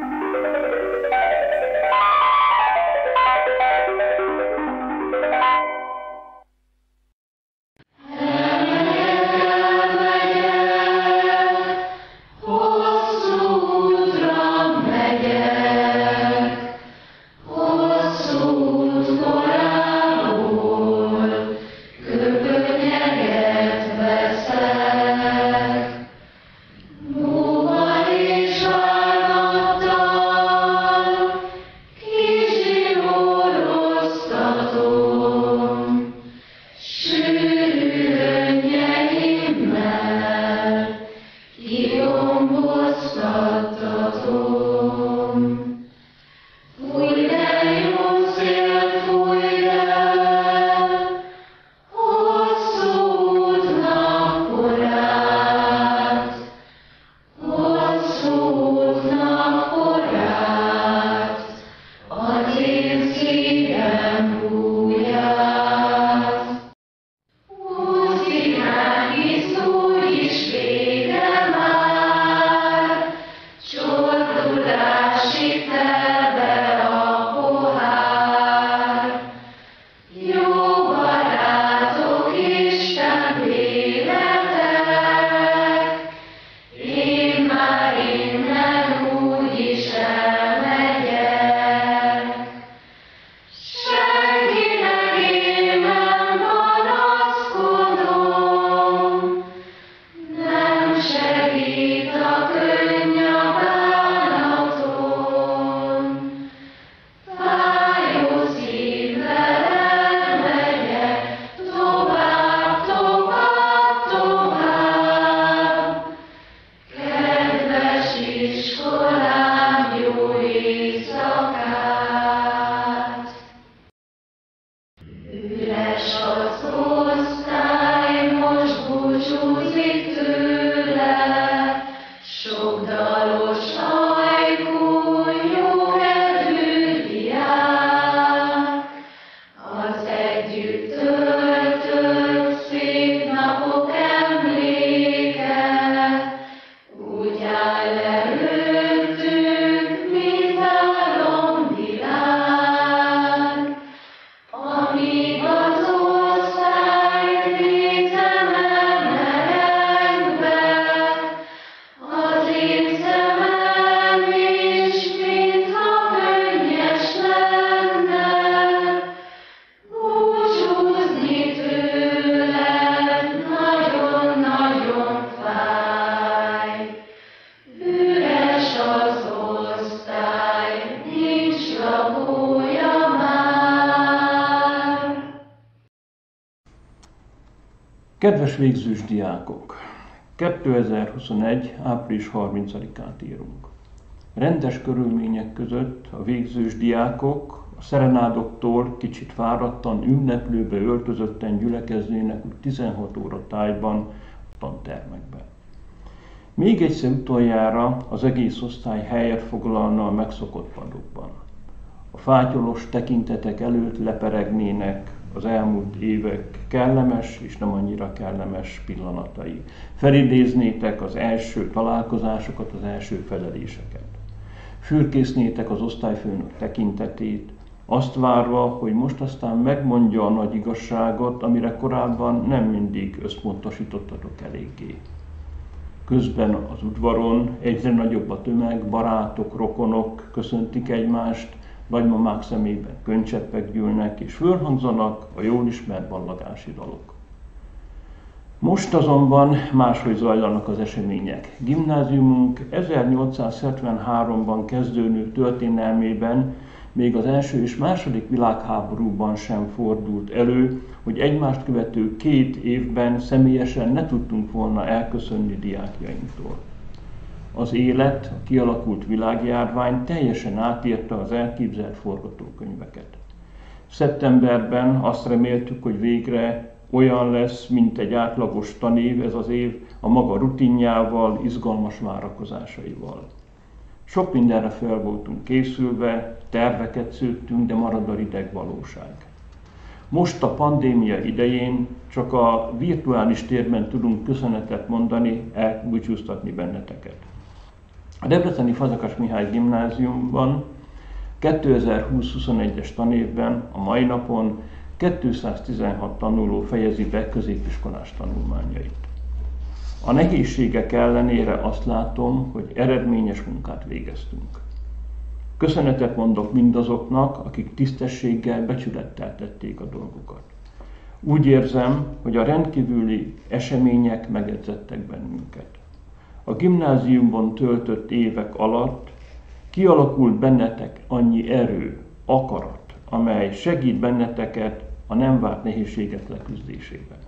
Thank you. Kedves végzős diákok! 2021. április 30-án írunk. Rendes körülmények között a végzős diákok a szerenádoktól kicsit fáradtan, ünneplőbe öltözötten gyülekeznének 16 óra tájban a tantermekben. Még egyszer utoljára az egész osztály helyet foglalna a megszokott padokban. A fátyolos tekintetek előtt leperegnének az elmúlt évek kellemes és nem annyira kellemes pillanatai. Felidéznétek az első találkozásokat, az első feleléseket. Fürkésznétek az osztályfőnök tekintetét, azt várva, hogy most aztán megmondja a nagy igazságot, amire korábban nem mindig összpontosítottatok eléggé. Közben az udvaron egyre nagyobb a tömeg, barátok, rokonok köszöntik egymást, nagymamák szemében könycseppek gyűlnek, és fölhangzanak a jól ismert ballagási dalok. Most azonban máshogy zajlanak az események. Gimnáziumunk 1873-ban kezdődő történelmében még az első és második világháborúban sem fordult elő, hogy egymást követő két évben személyesen ne tudtunk volna elköszönni diákjainktól az élet, a kialakult világjárvány teljesen átírta az elképzelt forgatókönyveket. Szeptemberben azt reméltük, hogy végre olyan lesz, mint egy átlagos tanév ez az év, a maga rutinjával, izgalmas várakozásaival. Sok mindenre fel voltunk készülve, terveket szőttünk, de marad a rideg valóság. Most a pandémia idején csak a virtuális térben tudunk köszönetet mondani, elbúcsúztatni benneteket. A Debreceni Fazakas Mihály Gimnáziumban 2020-21-es tanévben, a mai napon 216 tanuló fejezi be középiskolás tanulmányait. A nehézségek ellenére azt látom, hogy eredményes munkát végeztünk. Köszönetet mondok mindazoknak, akik tisztességgel, becsülettel tették a dolgokat. Úgy érzem, hogy a rendkívüli események megedzettek bennünket. A gimnáziumban töltött évek alatt kialakult bennetek annyi erő, akarat, amely segít benneteket a nem várt nehézségek leküzdésében.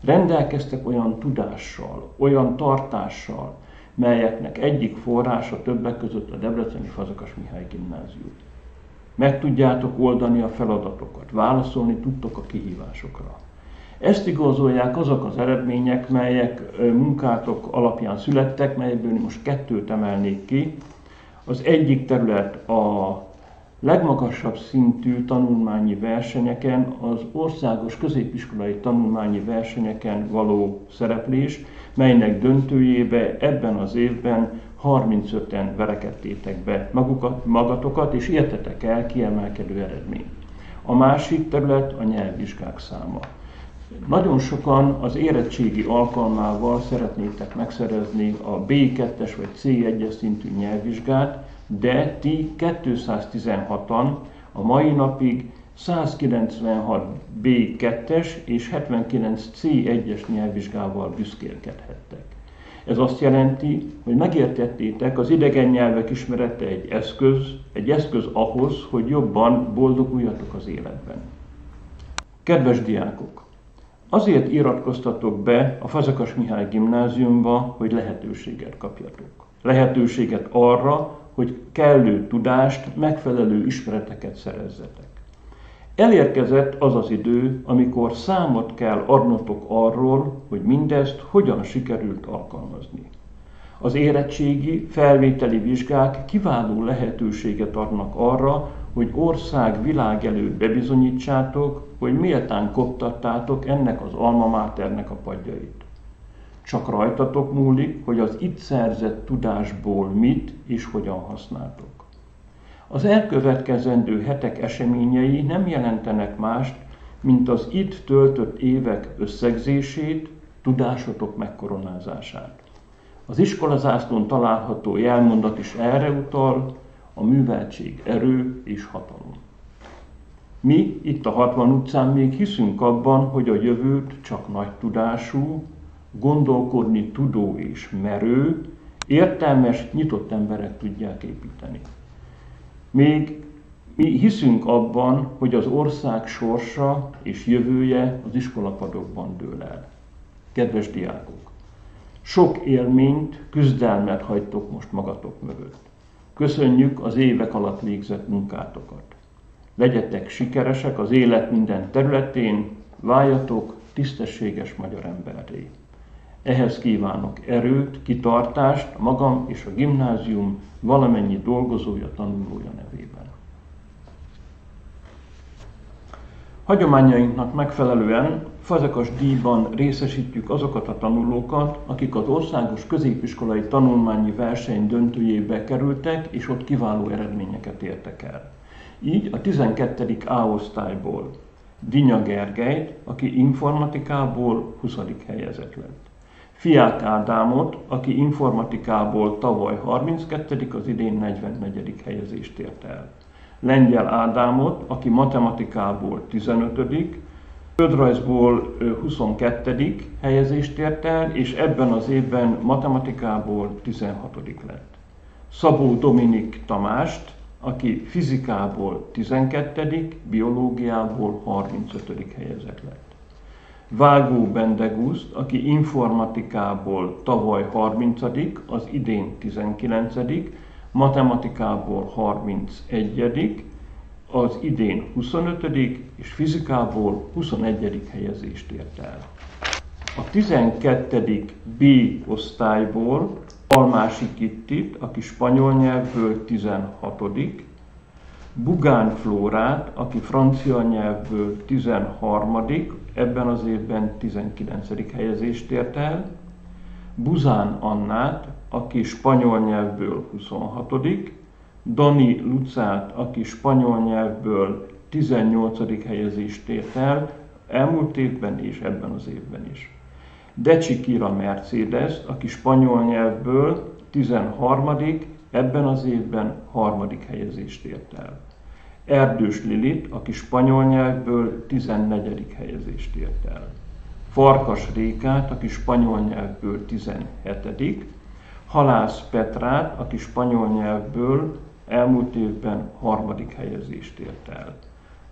Rendelkeztek olyan tudással, olyan tartással, melyeknek egyik forrása többek között a Debreceni Fazakas Mihály Gimnázium. Meg tudjátok oldani a feladatokat, válaszolni tudtok a kihívásokra. Ezt igazolják azok az eredmények, melyek munkátok alapján születtek, melyekből most kettőt emelnék ki. Az egyik terület a legmagasabb szintű tanulmányi versenyeken, az országos középiskolai tanulmányi versenyeken való szereplés, melynek döntőjébe ebben az évben 35-en verekedtétek be magukat, magatokat, és értetek el kiemelkedő eredményt. A másik terület a nyelvvizsgák száma. Nagyon sokan az érettségi alkalmával szeretnétek megszerezni a B2-es vagy C1-es szintű nyelvvizsgát, de ti 216-an a mai napig 196 B2-es és 79 C1-es nyelvvizsgával büszkélkedhettek. Ez azt jelenti, hogy megértettétek, az idegen nyelvek ismerete egy eszköz, egy eszköz ahhoz, hogy jobban boldoguljatok az életben. Kedves diákok! Azért iratkoztatok be a Fazakas Mihály gimnáziumba, hogy lehetőséget kapjatok. Lehetőséget arra, hogy kellő tudást, megfelelő ismereteket szerezzetek. Elérkezett az az idő, amikor számot kell adnotok arról, hogy mindezt hogyan sikerült alkalmazni. Az érettségi, felvételi vizsgák kiváló lehetőséget adnak arra, hogy ország világ előtt bebizonyítsátok, hogy méltán koptattátok ennek az alma máternek a padjait. Csak rajtatok múlik, hogy az itt szerzett tudásból mit és hogyan használtok. Az elkövetkezendő hetek eseményei nem jelentenek mást, mint az itt töltött évek összegzését, tudásotok megkoronázását. Az iskolazászlón található jelmondat is erre utal, a műveltség erő és hatalom. Mi itt a 60 utcán még hiszünk abban, hogy a jövőt csak nagy tudású, gondolkodni tudó és merő, értelmes, nyitott emberek tudják építeni. Még mi hiszünk abban, hogy az ország sorsa és jövője az iskolapadokban dől el. Kedves diákok! Sok élményt, küzdelmet hagytok most magatok mögött. Köszönjük az évek alatt végzett munkátokat. Legyetek sikeresek az élet minden területén, váljatok tisztességes magyar emberré. Ehhez kívánok erőt, kitartást magam és a gimnázium valamennyi dolgozója, tanulója nevében. Hagyományainknak megfelelően fazekas díjban részesítjük azokat a tanulókat, akik az országos középiskolai tanulmányi verseny döntőjébe kerültek, és ott kiváló eredményeket értek el. Így a 12. A osztályból Dinya Gergelyt, aki informatikából 20. helyezett lett. Fiák Ádámot, aki informatikából tavaly 32., az idén 44. helyezést ért el. Lengyel Ádámot, aki matematikából 15., földrajzból 22. helyezést ért el, és ebben az évben matematikából 16. lett. Szabó Dominik Tamást, aki fizikából 12., biológiából 35. helyezett lett. Vágó Bendegúzt, aki informatikából tavaly 30 az idén 19 matematikából 31 az idén 25 és fizikából 21 helyezést ért el. A 12. B osztályból Almási Kittit, aki spanyol nyelvből 16 Bugán Flórát, aki francia nyelvből 13 ebben az évben 19. helyezést ért el, Buzán Annát, aki spanyol nyelvből 26 Dani Lucát, aki spanyol nyelvből 18. helyezést ért el, elmúlt évben és ebben az évben is. Decsi Kira Mercedes, aki spanyol nyelvből 13. ebben az évben harmadik helyezést ért el. Erdős Lilit, aki spanyol nyelvből 14. helyezést ért el. Farkas Rékát, aki spanyol nyelvből 17. Halász Petrát, aki spanyol nyelvből elmúlt évben harmadik helyezést ért el.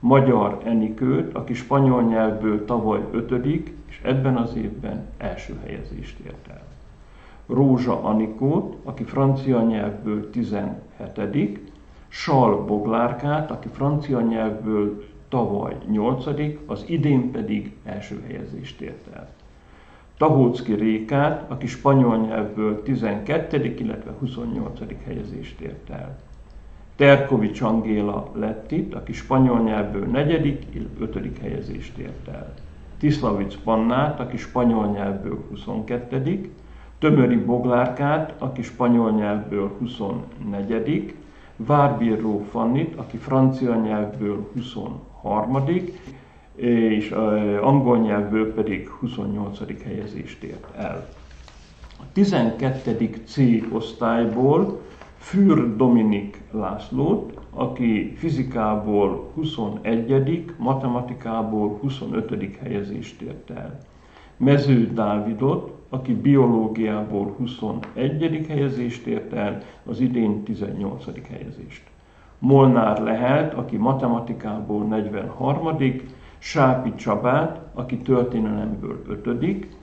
Magyar Enikőt, aki spanyol nyelvből tavaly ötödik, és ebben az évben első helyezést ért el. Rózsa Anikót, aki francia nyelvből 17 Sal Boglárkát, aki francia nyelvből tavaly 8 az idén pedig első helyezést ért el. Tahócki Rékát, aki spanyol nyelvből 12. illetve 28. helyezést ért el. Terkovics Angéla lett itt, aki spanyol nyelvből 4. 5. helyezést ért el. Tiszlavic Pannát, aki spanyol nyelvből 22. Tömöri Boglárkát, aki spanyol nyelvből 24. Várbíró Fannit, aki francia nyelvből 23 és angol nyelvből pedig 28. helyezést ért el. A 12. C osztályból Für Dominik Lászlót, aki fizikából 21., matematikából 25. helyezést ért el. Mező Dávidot, aki biológiából 21. helyezést ért el, az idén 18. helyezést. Molnár Lehelt, aki matematikából 43. Sápi Csabát, aki történelemből 5.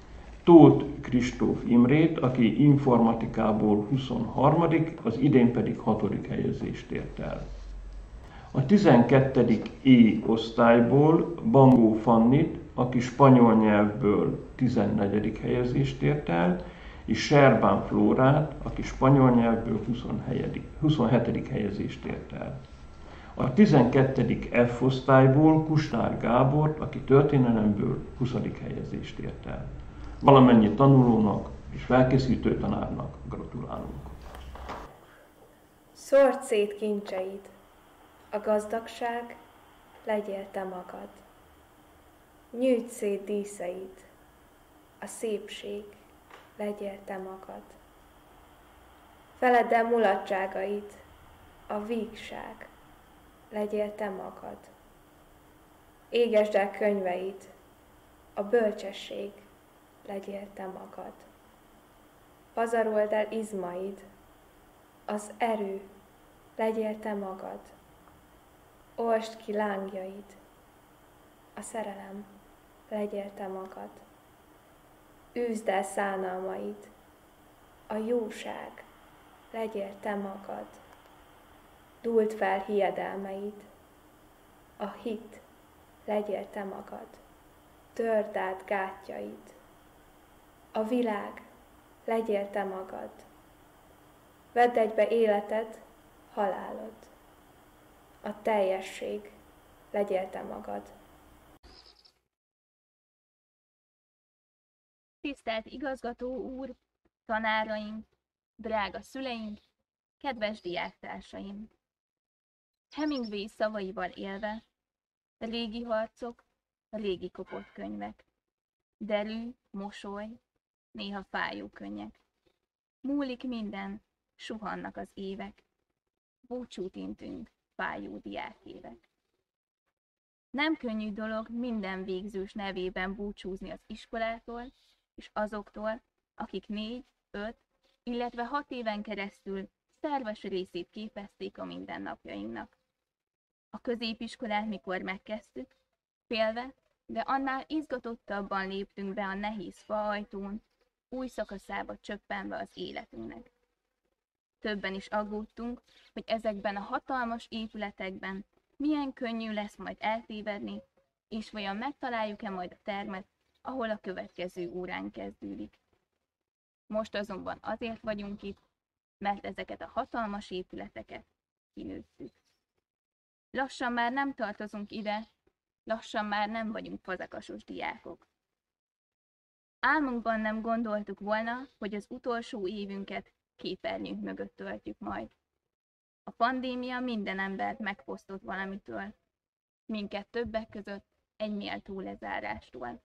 Tóth Kristóf Imrét, aki informatikából 23. az idén pedig 6. helyezést ért el. A 12. E osztályból Bangó Fannit, aki spanyol nyelvből 14. helyezést ért el, és Serbán Flórát, aki spanyol nyelvből 27. helyezést ért el. A 12. F osztályból Kustár Gábor, aki történelemből 20. helyezést ért el. Valamennyi tanulónak és felkészítő tanárnak gratulálunk. Szort szét kincseid, a gazdagság legyél te magad. Nyűjts szét díszeid, a szépség legyél te magad. Feledd el mulatságait, a vígság legyél te magad. Égesd el könyveit, a bölcsesség legyél te magad. Pazarold el izmaid, az erő legyél te magad. Olvasd ki lángjaid, a szerelem legyél te magad. Űzd el szánalmaid, a jóság legyél te magad. Dúlt fel hiedelmeid, a hit legyél te magad. Törd át gátjaid, a világ legyél te magad. Vedd egybe életed, halálod. A teljesség legyél te magad. Tisztelt igazgató úr, tanáraink, drága szüleink, kedves diáktársaim! Hemingway szavaival élve, régi harcok, régi kopott könyvek, derű, mosoly, néha fájó könnyek. Múlik minden, suhannak az évek, búcsút intünk, fájó diákévek. Nem könnyű dolog minden végzős nevében búcsúzni az iskolától, és azoktól, akik négy, öt, illetve hat éven keresztül szerves részét képezték a mindennapjainknak. A középiskolát mikor megkezdtük, félve, de annál izgatottabban léptünk be a nehéz faajtón, új szakaszába csöppenve az életünknek. Többen is aggódtunk, hogy ezekben a hatalmas épületekben milyen könnyű lesz majd eltévedni, és vajon megtaláljuk-e majd a termet, ahol a következő órán kezdődik. Most azonban azért vagyunk itt, mert ezeket a hatalmas épületeket kinőttük. Lassan már nem tartozunk ide, lassan már nem vagyunk fazakasos diákok. Álmunkban nem gondoltuk volna, hogy az utolsó évünket képernyők mögött töltjük majd. A pandémia minden embert megfosztott valamitől, minket többek között egy méltó lezárástól.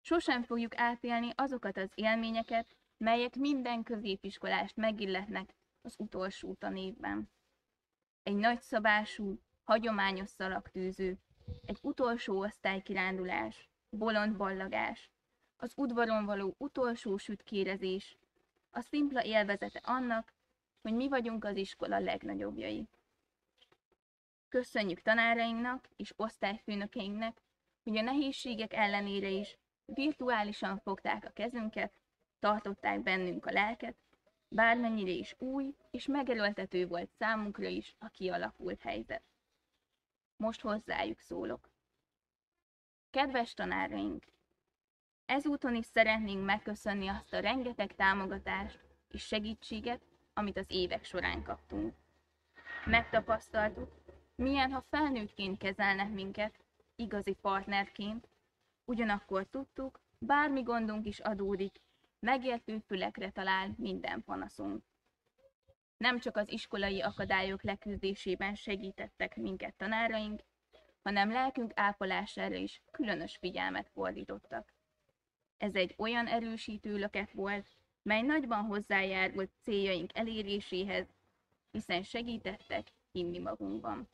Sosem fogjuk átélni azokat az élményeket, melyek minden középiskolást megilletnek az utolsó tanévben. Egy nagyszabású, hagyományos szalagtűző, egy utolsó osztálykirándulás, bolond ballagás, az udvaron való utolsó sütkérezés, a szimpla élvezete annak, hogy mi vagyunk az iskola legnagyobbjai. Köszönjük tanárainknak és osztályfőnökeinknek, hogy a nehézségek ellenére is virtuálisan fogták a kezünket, tartották bennünk a lelket, bármennyire is új és megerőltető volt számunkra is a kialakult helyzet. Most hozzájuk szólok. Kedves tanáraink! Ezúton is szeretnénk megköszönni azt a rengeteg támogatást és segítséget, amit az évek során kaptunk. Megtapasztaltuk, milyen, ha felnőttként kezelnek minket, igazi partnerként, ugyanakkor tudtuk, bármi gondunk is adódik, megértő fülekre talál minden panaszunk. Nem csak az iskolai akadályok leküzdésében segítettek minket tanáraink, hanem lelkünk ápolására is különös figyelmet fordítottak. Ez egy olyan erősítő löket volt, mely nagyban hozzájárult céljaink eléréséhez, hiszen segítettek hinni magunkban.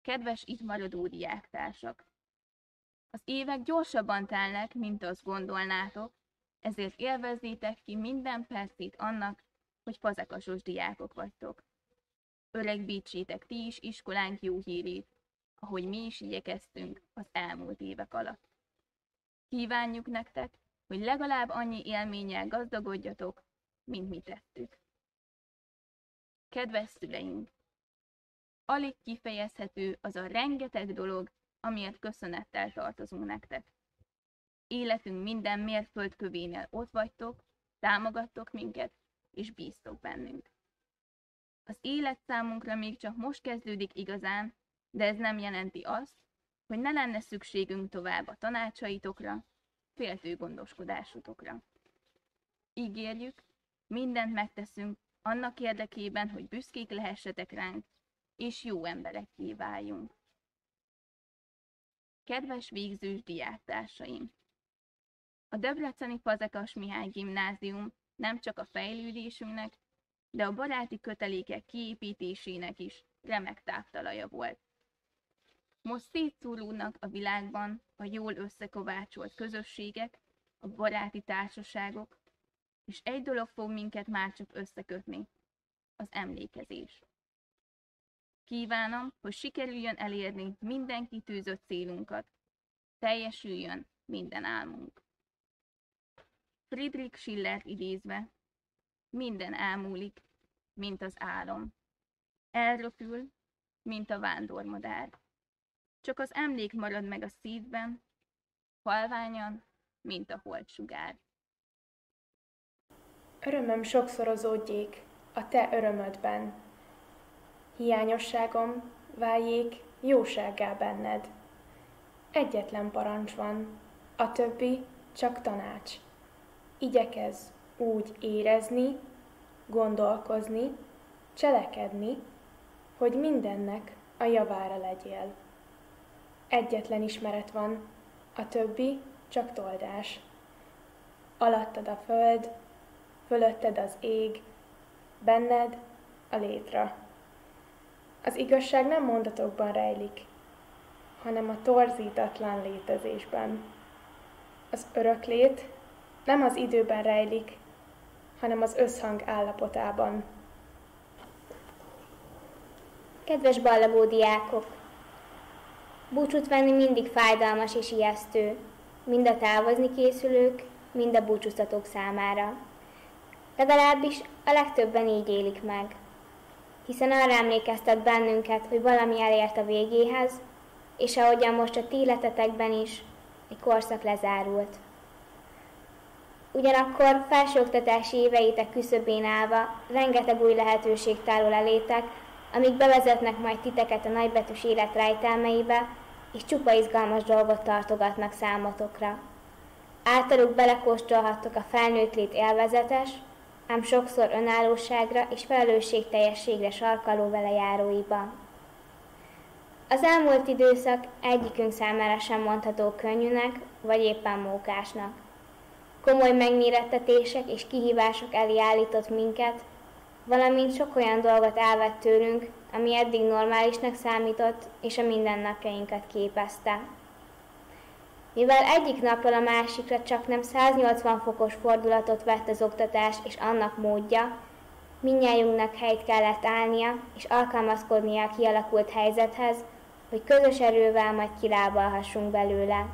Kedves itt maradó diáktársak! Az évek gyorsabban telnek, mint azt gondolnátok, ezért élvezzétek ki minden percét annak, hogy fazekasos diákok vagytok. Öregbítsétek ti is iskolánk jó hírét, ahogy mi is igyekeztünk az elmúlt évek alatt. Kívánjuk nektek, hogy legalább annyi élménnyel gazdagodjatok, mint mi tettük. Kedves szüleink! Alig kifejezhető az a rengeteg dolog, amiért köszönettel tartozunk nektek. Életünk minden mérföldkövénél ott vagytok, támogattok minket, és bíztok bennünk. Az élet számunkra még csak most kezdődik igazán, de ez nem jelenti azt, hogy ne lenne szükségünk tovább a tanácsaitokra, féltő gondoskodásotokra. Ígérjük, mindent megteszünk annak érdekében, hogy büszkék lehessetek ránk, és jó emberekké váljunk. Kedves végzős diáktársaim! A Debreceni Fazekas Mihály Gimnázium nem csak a fejlődésünknek, de a baráti kötelékek kiépítésének is remek táptalaja volt. Most szétszólódnak a világban a jól összekovácsolt közösségek, a baráti társaságok, és egy dolog fog minket már csak összekötni, az emlékezés. Kívánom, hogy sikerüljön elérni minden kitűzött célunkat, teljesüljön minden álmunk. Friedrich Schiller idézve, minden elmúlik, mint az álom. Elröpül, mint a vándormadár. Csak az emlék marad meg a szívben, halványan, mint a holtsugár. Örömöm sokszorozódjék a te örömödben. Hiányosságom váljék jósággá benned. Egyetlen parancs van, a többi csak tanács. Igyekez úgy érezni, gondolkozni, cselekedni, hogy mindennek a javára legyél. Egyetlen ismeret van, a többi csak toldás. Alattad a föld, fölötted az ég, benned a létra. Az igazság nem mondatokban rejlik, hanem a torzítatlan létezésben. Az öröklét nem az időben rejlik, hanem az összhang állapotában. Kedves ballagó diákok! Búcsút venni mindig fájdalmas és ijesztő, mind a távozni készülők, mind a búcsúztatók számára. Legalábbis a legtöbben így élik meg, hiszen arra emlékeztet bennünket, hogy valami elért a végéhez, és ahogyan most a ti is, egy korszak lezárult. Ugyanakkor felsőoktatási éveitek küszöbén állva rengeteg új lehetőség tárul elétek, amik bevezetnek majd titeket a nagybetűs élet rejtelmeibe, és csupa izgalmas dolgot tartogatnak számotokra. Általuk belekóstolhattok a felnőtt lét élvezetes, ám sokszor önállóságra és felelősségteljességre sarkaló vele járóiba. Az elmúlt időszak egyikünk számára sem mondható könnyűnek, vagy éppen mókásnak. Komoly megmérettetések és kihívások elé állított minket, valamint sok olyan dolgot elvett tőlünk, ami eddig normálisnak számított, és a mindennapjainkat képezte. Mivel egyik napról a másikra csak nem 180 fokos fordulatot vett az oktatás és annak módja, minnyájunknak helyt kellett állnia és alkalmazkodnia a kialakult helyzethez, hogy közös erővel majd kilábalhassunk belőle.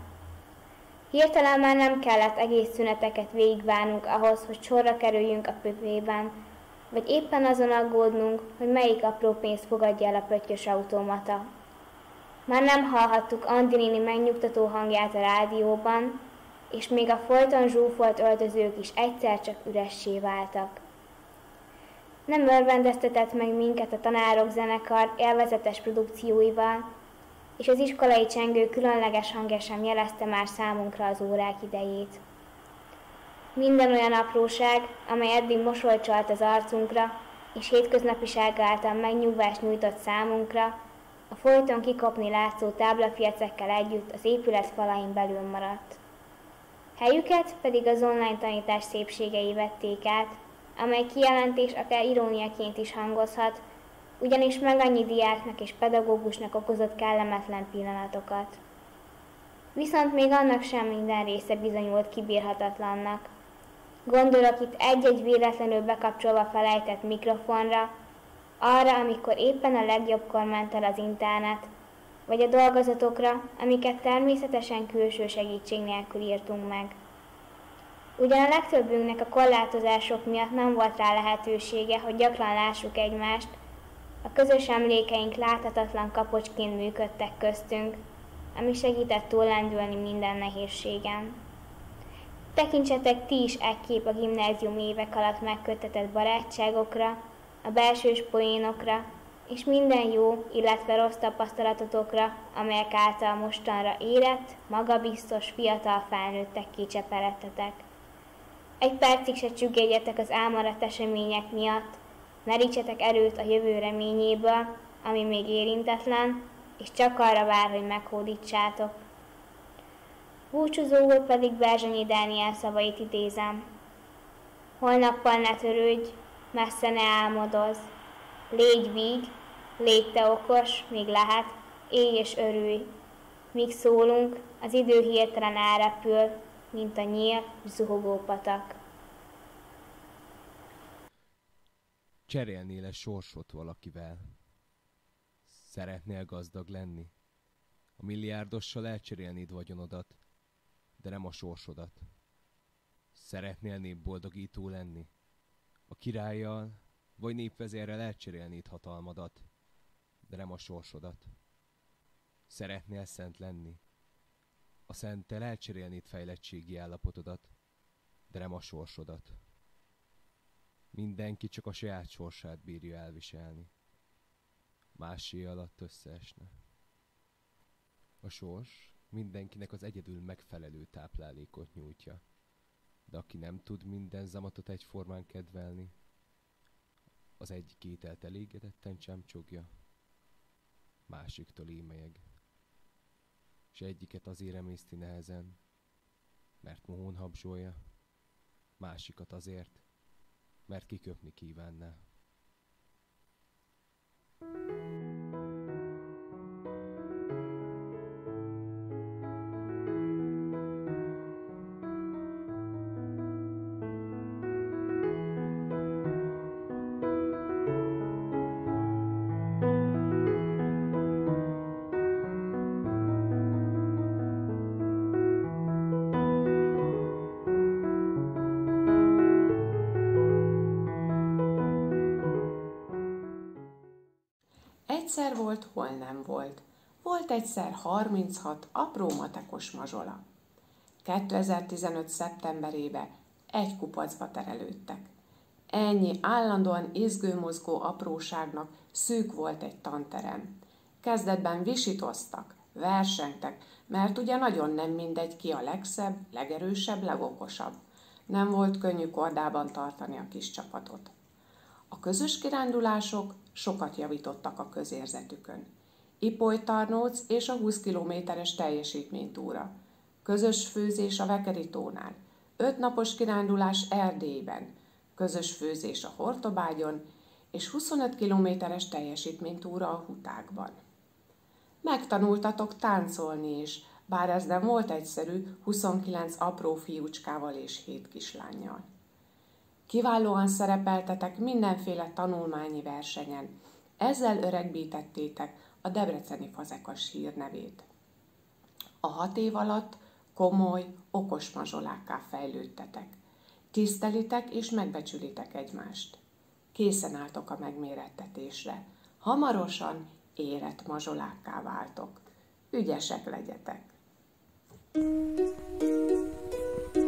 Hirtelen már nem kellett egész szüneteket végigvárnunk ahhoz, hogy sorra kerüljünk a pöpében, vagy éppen azon aggódnunk, hogy melyik apró pénzt fogadja el a pöttyös automata. Már nem hallhattuk Andinini megnyugtató hangját a rádióban, és még a folyton zsúfolt öltözők is egyszer csak üressé váltak. Nem örvendeztetett meg minket a tanárok zenekar élvezetes produkcióival, és az iskolai csengő különleges hangja sem jelezte már számunkra az órák idejét. Minden olyan apróság, amely eddig mosolycsolt az arcunkra, és hétköznapiság által megnyugvást nyújtott számunkra, a folyton kikopni látszó táblafiecekkel együtt az épület falain belül maradt. Helyüket pedig az online tanítás szépségei vették át, amely kijelentés akár iróniaként is hangozhat, ugyanis meg annyi diáknak és pedagógusnak okozott kellemetlen pillanatokat. Viszont még annak sem minden része bizonyult kibírhatatlannak. Gondolok itt egy-egy véletlenül bekapcsolva felejtett mikrofonra, arra, amikor éppen a legjobbkor ment el az internet, vagy a dolgozatokra, amiket természetesen külső segítség nélkül írtunk meg. Ugyan a legtöbbünknek a korlátozások miatt nem volt rá lehetősége, hogy gyakran lássuk egymást, a közös emlékeink láthatatlan kapocsként működtek köztünk, ami segített túllendülni minden nehézségen. Tekintsetek ti is egy kép a gimnázium évek alatt megkötetett barátságokra, a belsős poénokra, és minden jó, illetve rossz tapasztalatotokra, amelyek által mostanra érett, magabiztos, fiatal felnőttek kicseperedtetek. Egy percig se csüggedjetek az elmaradt események miatt, merítsetek erőt a jövő reményéből, ami még érintetlen, és csak arra vár, hogy meghódítsátok. Búcsúzóul pedig Berzsanyi Dániel szavait idézem. Holnappal ne törődj, messze ne álmodoz. Légy víg, légy te okos, míg lehet, élj és örülj. Míg szólunk, az idő hirtelen elrepül, mint a nyíl, zuhogó patak. Cserélnél-e sorsot valakivel? Szeretnél gazdag lenni? A milliárdossal elcserélnéd vagyonodat, de nem a sorsodat. Szeretnél népboldogító lenni? A királlyal vagy népvezérrel elcserélnéd hatalmadat, de nem a sorsodat. Szeretnél szent lenni? A szenttel elcserélnéd fejlettségi állapotodat, de nem a sorsodat. Mindenki csak a saját sorsát bírja elviselni. Másé alatt összeesne. A sors mindenkinek az egyedül megfelelő táplálékot nyújtja. De aki nem tud minden zamatot egyformán kedvelni, az egyik ételt elégedetten csemcsogja, másiktól émelyeg. És egyiket azért emészti nehezen, mert mohón habzsolja, másikat azért, mert kiköpni kívánná. Egyszer volt, hol nem volt. Volt egyszer 36 apró matekos mazsola. 2015. szeptemberébe egy kupacba terelődtek. Ennyi állandóan izgőmozgó apróságnak szűk volt egy tanterem. Kezdetben visítoztak, versengtek, mert ugye nagyon nem mindegy ki a legszebb, legerősebb, legokosabb. Nem volt könnyű kordában tartani a kis csapatot. A közös kirándulások sokat javítottak a közérzetükön. Ipoly Tarnóc és a 20 kilométeres teljesítménytúra. Közös főzés a Vekeritónál. Öt napos kirándulás Erdélyben. Közös főzés a Hortobágyon és 25 kilométeres teljesítménytúra a Hutákban. Megtanultatok táncolni is, bár ez nem volt egyszerű 29 apró fiúcskával és 7 kislányjal. Kiválóan szerepeltetek mindenféle tanulmányi versenyen, ezzel öregbítettétek a debreceni fazekas hírnevét. A hat év alatt komoly, okos mazsolákká fejlődtetek. Tisztelitek és megbecsülitek egymást. Készen álltok a megmérettetésre. Hamarosan érett mazsolákká váltok. Ügyesek legyetek! thank you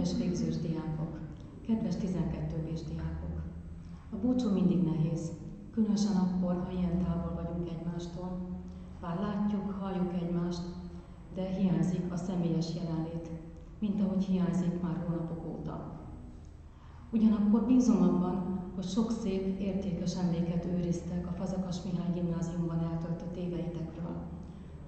Kedves végzős diákok, kedves 12 és diákok! A búcsú mindig nehéz, különösen akkor, ha ilyen távol vagyunk egymástól. Bár látjuk, halljuk egymást, de hiányzik a személyes jelenlét, mint ahogy hiányzik már hónapok óta. Ugyanakkor bízom abban, hogy sok szép, értékes emléket őriztek a Fazakas Mihály gimnáziumban eltöltött éveitekről.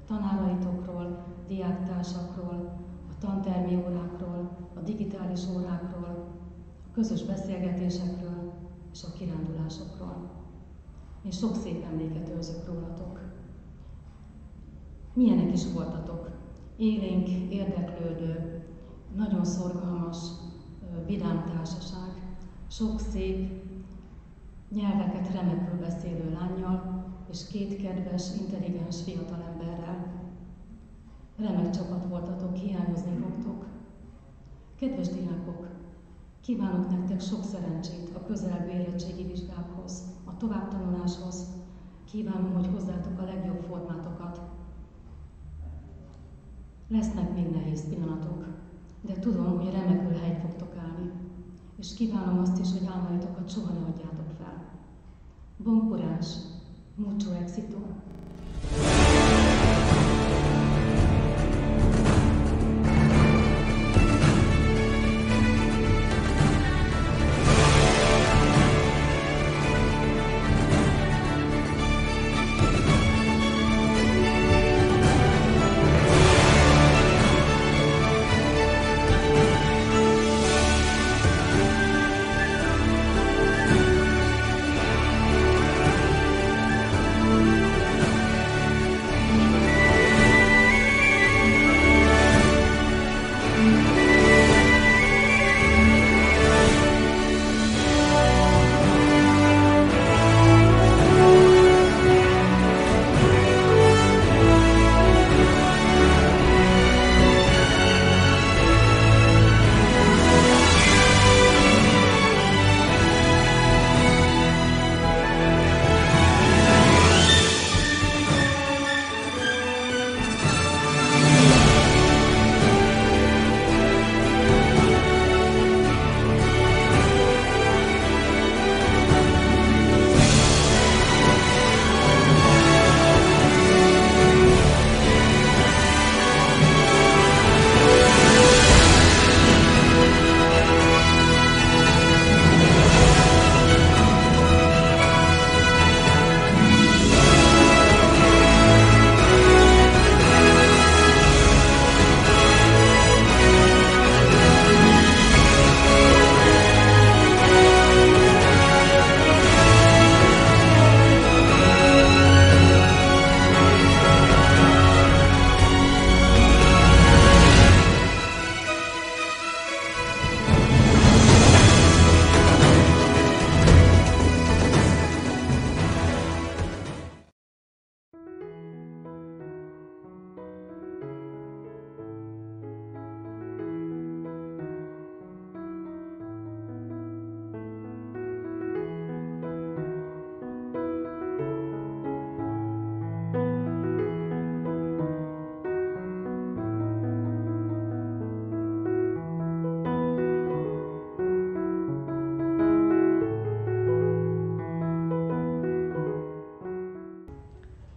Tanáraitokról, diáktársakról, a tantermi órákról, digitális órákról, a közös beszélgetésekről és a kirándulásokról. Én sok szép emléket őrzök rólatok. Milyenek is voltatok? Élénk, érdeklődő, nagyon szorgalmas, vidám társaság, sok szép, nyelveket remekül beszélő lányjal, és két kedves, intelligens fiatalemberrel. Remek csapat voltatok, hiányozni fogtok. Kedves diákok, kívánok nektek sok szerencsét a közelgő érettségi vizsgákhoz, a továbbtanuláshoz. Kívánom, hogy hozzátok a legjobb formátokat. Lesznek még nehéz pillanatok, de tudom, hogy remekül helyt fogtok állni. És kívánom azt is, hogy álmaitokat soha ne adjátok fel. Bon courage, mucho éxito!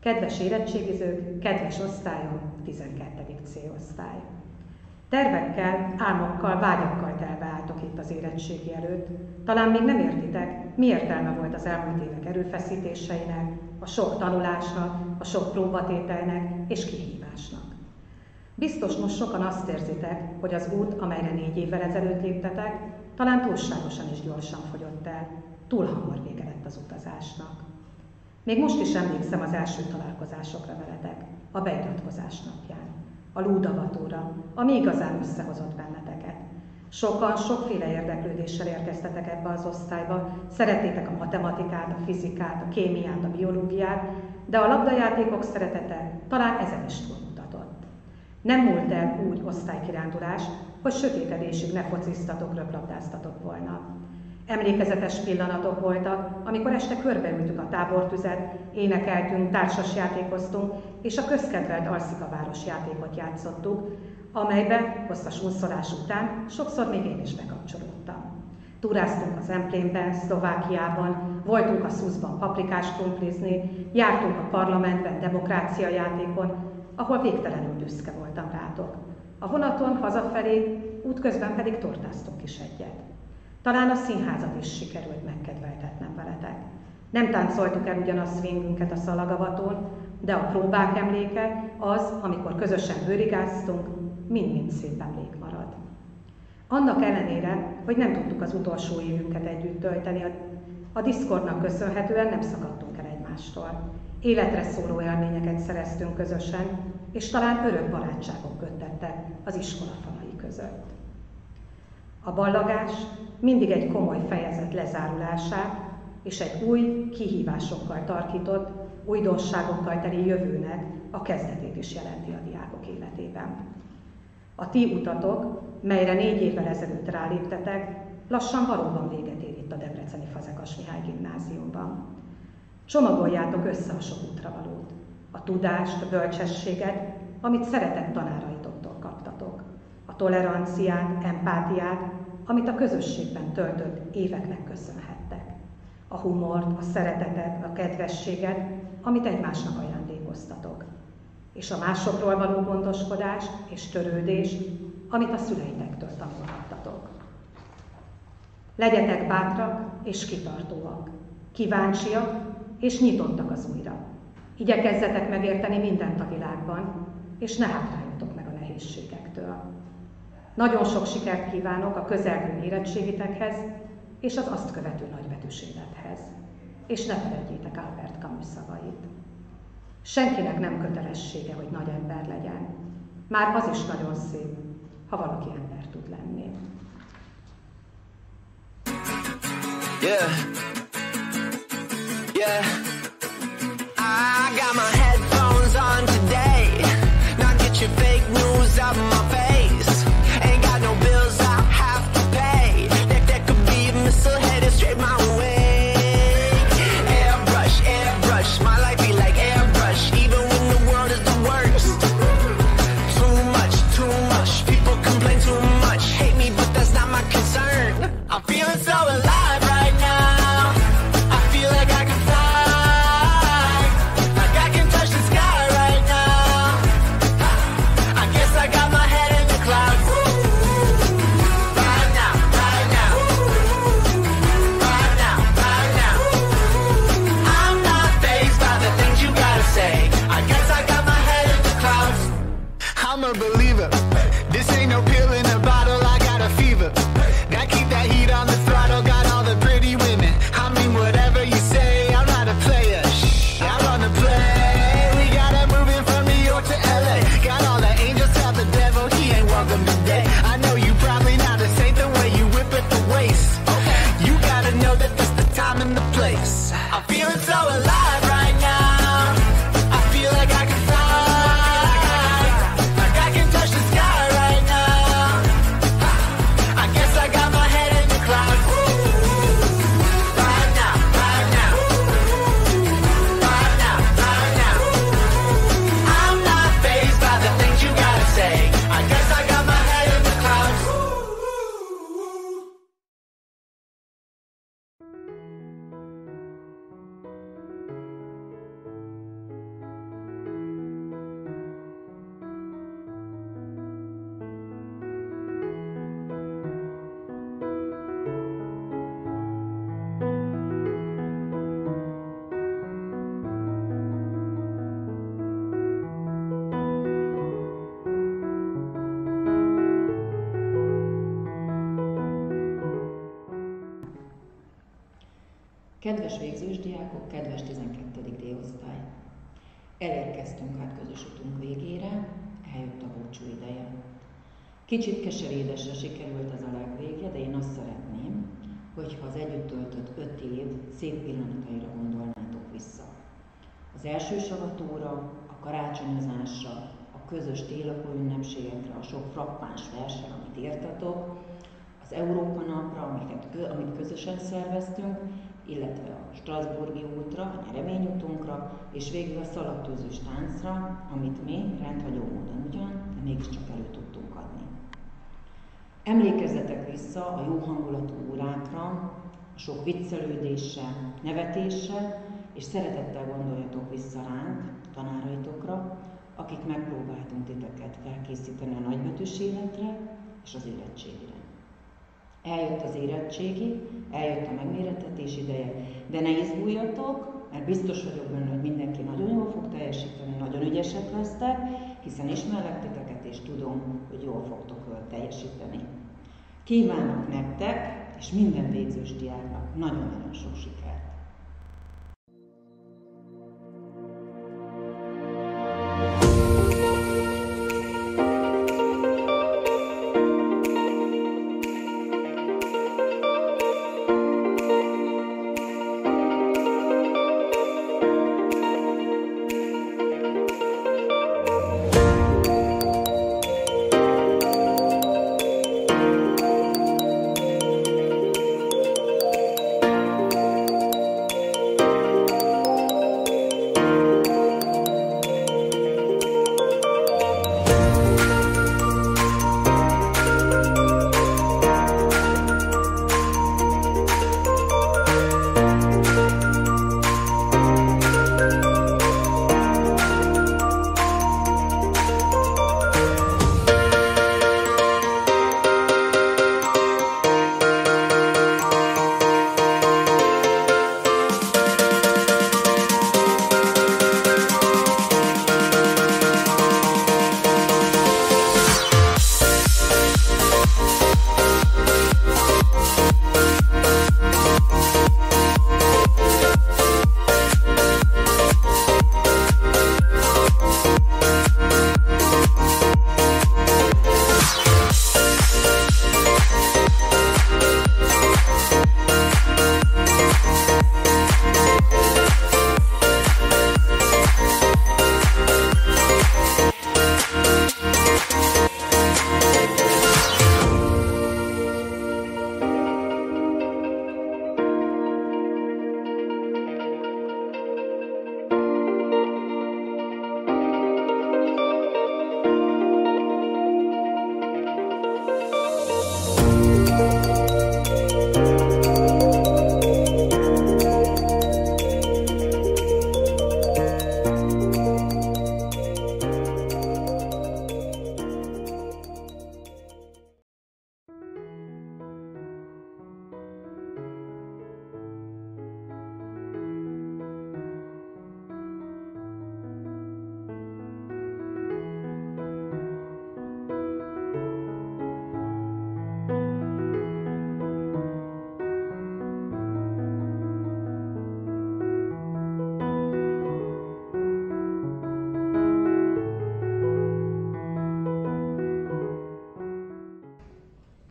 Kedves érettségizők, kedves osztályom, 12. C-osztály. Tervekkel, álmokkal, vágyakkal telve álltok itt az érettségi előtt. Talán még nem értitek, mi értelme volt az elmúlt évek erőfeszítéseinek, a sok tanulásnak, a sok próbatételnek és kihívásnak. Biztos most sokan azt érzitek, hogy az út, amelyre négy évvel ezelőtt léptetek, talán túlságosan és gyorsan fogyott el, túl hamar vége lett az utazásnak. Még most is emlékszem az első találkozásokra veletek, a beiratkozás napján, a lúdavatóra, ami igazán összehozott benneteket. Sokan sokféle érdeklődéssel érkeztetek ebbe az osztályba, szeretnétek a matematikát, a fizikát, a kémiát, a biológiát, de a labdajátékok szeretete talán ezen is túlmutatott. Nem múlt el úgy osztálykirándulás, hogy sötétedésig ne fociztatok, röplabdáztatok volna. Emlékezetes pillanatok voltak, amikor este körbeültük a tábortüzet, énekeltünk, társasjátékoztunk, és a közkedvelt Alszika játékot játszottuk, amelybe hosszas unszolás után sokszor még én is bekapcsolódtam. Túráztunk az Emplénben, Szlovákiában, voltunk a Szuszban paprikás krumplizni, jártunk a parlamentben demokrácia játékon, ahol végtelenül büszke voltam rátok. A vonaton hazafelé, útközben pedig tortáztunk is egyet. Talán a színházat is sikerült megkedveltetnem veletek. Nem táncoltuk el ugyan a swingünket a szalagavatón, de a próbák emléke az, amikor közösen bőrigáztunk, mind-mind szép emlék marad. Annak ellenére, hogy nem tudtuk az utolsó évünket együtt tölteni, a, a Discordnak köszönhetően nem szakadtunk el egymástól. Életre szóló élményeket szereztünk közösen, és talán örök barátságok köttettek az iskola falai között. A ballagás mindig egy komoly fejezet lezárulását és egy új, kihívásokkal tarkított, újdonságokkal teli jövőnek a kezdetét is jelenti a diákok életében. A ti utatok, melyre négy évvel ezelőtt ráléptetek, lassan valóban véget ér itt a Debreceni Fazekas Mihály gimnáziumban. Csomagoljátok össze a sok útravalót, a tudást, a bölcsességet, amit szeretett kaptatok, a toleranciát, empátiát, amit a közösségben töltött éveknek köszönhettek. A humort, a szeretetet, a kedvességet, amit egymásnak ajándékoztatok. És a másokról való gondoskodás és törődés, amit a szüleitektől tanulhattatok. Legyetek bátrak és kitartóak, kíváncsiak és nyitottak az újra. Igyekezzetek megérteni mindent a világban, és ne hátráljatok meg a nehézségektől. Nagyon sok sikert kívánok a közelgő érettségitekhez és az azt követő nagybetűs élethez. És ne felejtjétek Albert Camus szavait. Senkinek nem kötelessége, hogy nagy ember legyen. Már az is nagyon szép, ha valaki ember tud lenni. Yeah. Yeah. Elérkeztünk hát közös utunk végére, eljött a búcsú ideje. Kicsit keserédesre sikerült ez a legvége, de én azt szeretném, hogyha az együtt töltött öt év szép pillanataira gondolnátok vissza. Az első savatóra, a karácsonyozásra, a közös télapó ünnepségekre, a sok frappáns versen, amit írtatok, az Európa napra, amit közösen szerveztünk, illetve a Strasburgi útra, a nyereményutunkra, és végül a szalattűzős táncra, amit mi rendhagyó módon ugyan, de mégiscsak elő tudtunk adni. Emlékezzetek vissza a jó hangulatú órákra, a sok viccelődéssel, nevetéssel, és szeretettel gondoljatok vissza ránk, tanáraitokra, akik megpróbáltunk titeket felkészíteni a nagybetűs életre és az érettségre. Eljött az érettségi, eljött a megméretetés ideje, de ne izguljatok, mert biztos vagyok benne, hogy mindenki nagyon jól fog teljesíteni, nagyon ügyesek lesztek, hiszen ismerlek titeket, és tudom, hogy jól fogtok teljesíteni. Kívánok nektek, és minden végzős diáknak nagyon-nagyon sok sikert!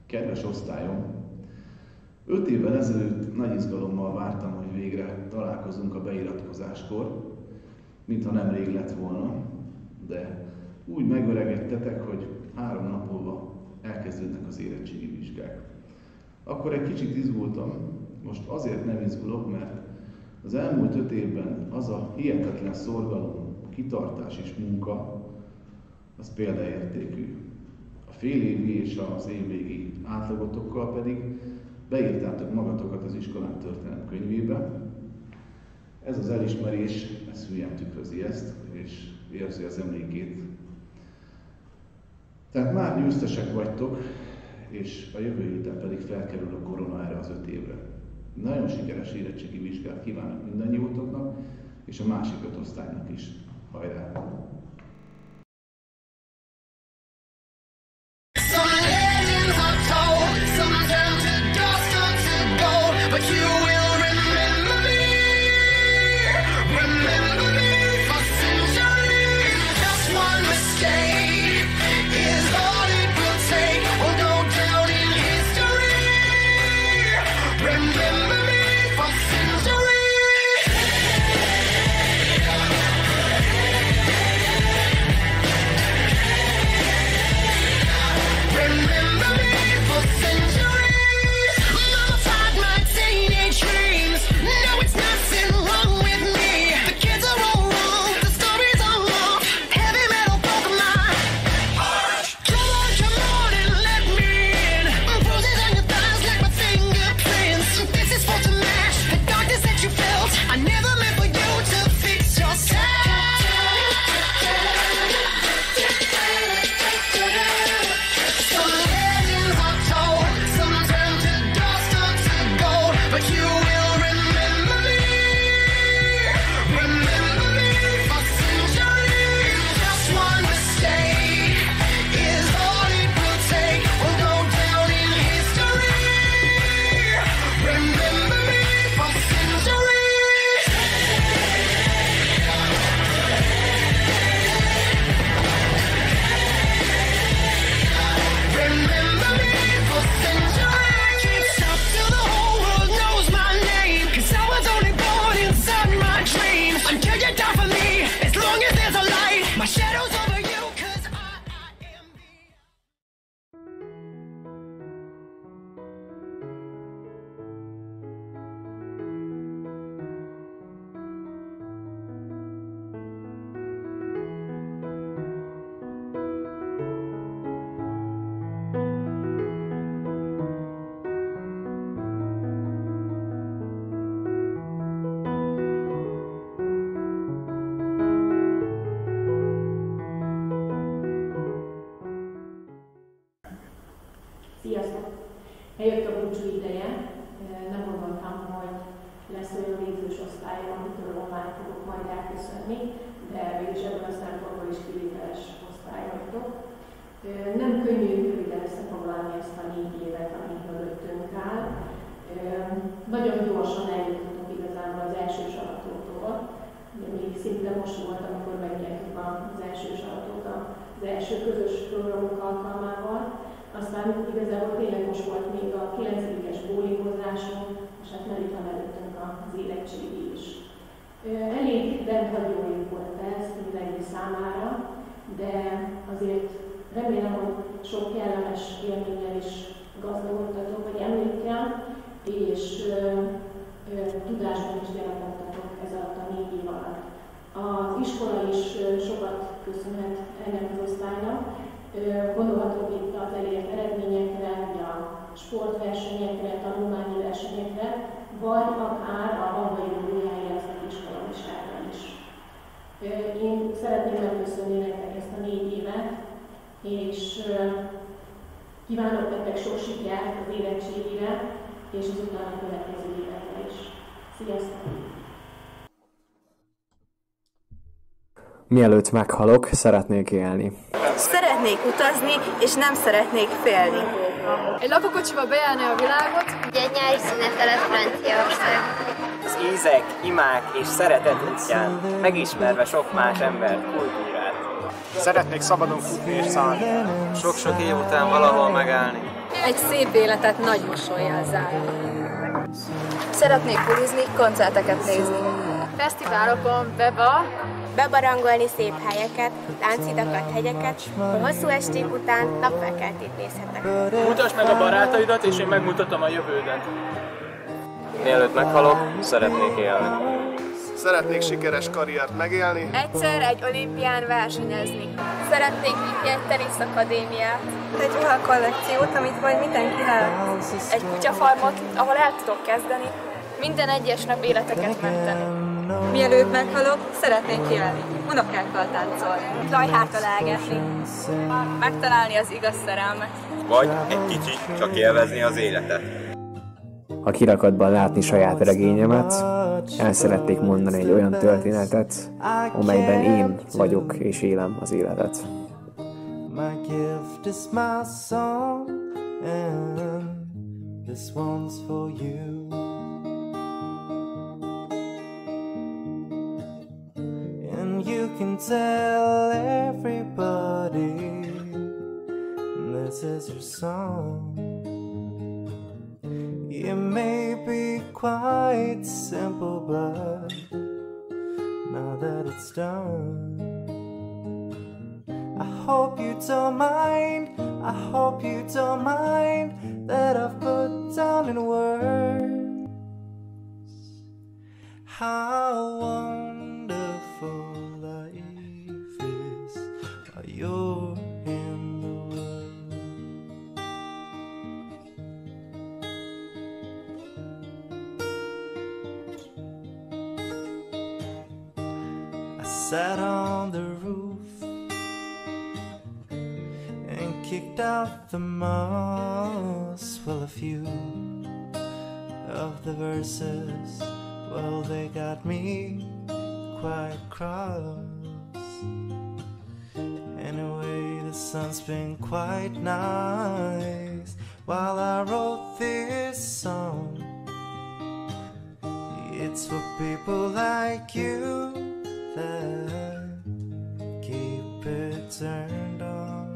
Kedves osztályom! Öt évvel ezelőtt nagy izgalommal vártam, hogy végre találkozunk a beiratkozáskor, mintha nem rég lett volna, de úgy megöregedtetek, hogy három nap múlva elkezdődnek az érettségi vizsgák. Akkor egy kicsit izgultam, most azért nem izgulok, mert az elmúlt öt évben az a hihetetlen szorgalom, kitartás és munka, az példaértékű félévi és az évvégi átlagotokkal pedig beírtátok magatokat az iskolán történelem könyvébe. Ez az elismerés, ez hülyen tükrözi ezt, és érzi az emlékét. Tehát már győztesek vagytok, és a jövő héten pedig felkerül a korona erre az öt évre. Nagyon sikeres érettségi vizsgát kívánok mindannyiótoknak, és a másik öt osztálynak is. Hajrá! Nem könnyű röviden összefoglalni ezt a négy évet, amit mögöttünk áll. Nagyon gyorsan eljutottunk igazából az első saratótól. Még szinte most volt, amikor megnyertük az első saratót az első közös programunk alkalmával. Aztán igazából tényleg most volt még a 9-es bólingozáson, és hát nem itt van előttünk az érettségi is. Elég rendhagyó volt ez mindenki számára, de azért remélem, hogy sok kellemes élménnyel is gazdagodtatok, vagy emlékkel, és ö, ö, tudásban is gyakoroltatok ez alatt a négy év alatt. Az iskola is sokat köszönhet ennek az osztálynak. Gondolhatok itt az elért eredményekre, a sportversenyekre, tanulmányi versenyekre, vagy akár a Hamvai Rójája ezt a kiskolamiságra is. Én szeretném megköszönni nektek ezt a négy évet, és kívánok nektek sok sikert az érettségére, és az utána következő évekre is. Sziasztok! Mielőtt meghalok, szeretnék élni. Szeretnék utazni, és nem szeretnék félni. Egy lakókocsiba bejárni a világot. Egy nyári szünetelet Franciaország. Az ízek, imák és szeretet útján, megismerve sok más ember, kultúrát. Szeretnék szabadon futni és szállni. Sok-sok év után valahol megállni. Egy szép életet nagy mosolyjal zárni. Szeretnék bulizni, koncerteket nézni. Fesztiválokon, beba, bebarangolni szép helyeket, láncidakat, hegyeket, hogy hosszú esték után napfelkeltét nézhetek. Mutasd meg a barátaidat, és én megmutatom a jövődet. Mielőtt meghalok, szeretnék élni. Szeretnék sikeres karriert megélni. Egyszer egy olimpián versenyezni. Szeretnék nyitni egy teniszakadémiát. Egy kollekciót, amit majd mindenki lát. Egy kutyafarmot, ahol el tudok kezdeni. Minden egyes nap életeket menteni. Mielőtt meghalok, szeretnék élni, unokákkal táncolni, lajháttal ágásni, megtalálni az igaz szerelmet. Vagy egy kicsit csak élvezni az életet. A kirakatban látni saját regényemet, el szerették mondani egy olyan történetet, amelyben én vagyok és élem az életet. My gift is my song, and this one's for you. can tell everybody this is your song. It may be quite simple, but now that it's done, I hope you don't mind. I hope you don't mind that I've put down in words how wonderful. life you're in sat on the roof and kicked out the moss. Well, a few of the verses, well, they got me quite cross. Anyway, the sun's been quite nice while I wrote this song. It's for people like you keep it turned on.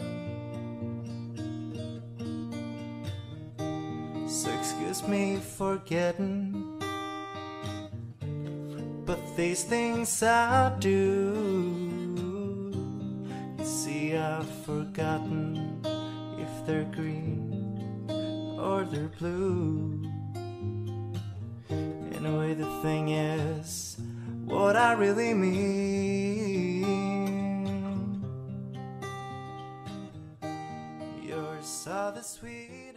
So excuse me for getting, but these things I do You see I've forgotten if they're green or they're blue. Anyway, the thing is, what I really mean. You're so the sweetest.